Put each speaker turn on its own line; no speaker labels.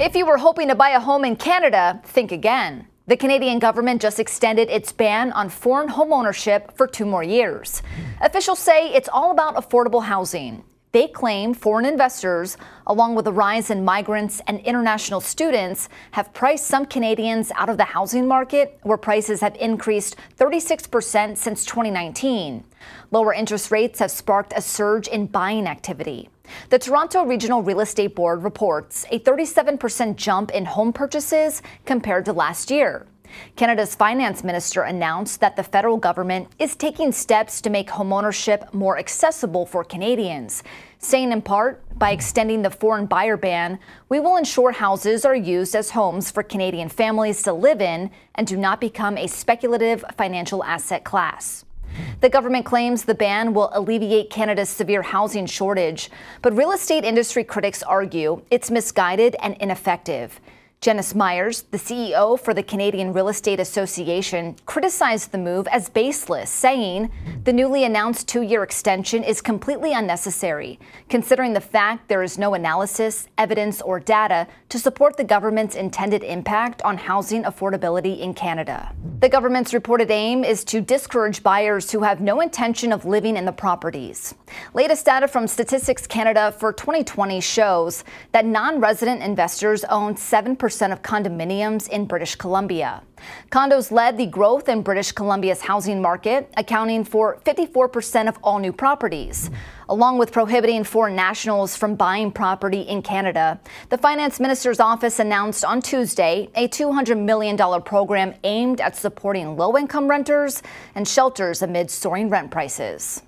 If you were hoping to buy a home in Canada, think again. The Canadian government just extended its ban on foreign home ownership for two more years. Officials say it's all about affordable housing. They claim foreign investors, along with the rise in migrants and international students, have priced some Canadians out of the housing market, where prices have increased 36% since 2019. Lower interest rates have sparked a surge in buying activity. The Toronto Regional Real Estate Board reports a 37% jump in home purchases compared to last year. Canada's finance minister announced that the federal government is taking steps to make homeownership more accessible for Canadians, saying in part, by extending the foreign buyer ban, we will ensure houses are used as homes for Canadian families to live in and do not become a speculative financial asset class. The government claims the ban will alleviate Canada's severe housing shortage, but real estate industry critics argue it's misguided and ineffective. Janice Myers, the CEO for the Canadian Real Estate Association, criticized the move as baseless, saying the newly announced two year extension is completely unnecessary, considering the fact there is no analysis, evidence, or data to support the government's intended impact on housing affordability in Canada. The government's reported aim is to discourage buyers who have no intention of living in the properties. Latest data from Statistics Canada for 2020 shows that non resident investors own 7% of condominiums in British Columbia. Condos led the growth in British Columbia's housing market, accounting for 54% of all new properties. Along with prohibiting foreign nationals from buying property in Canada, the finance minister's office announced on Tuesday a $200 million program aimed at supporting low income renters and shelters amid soaring rent prices.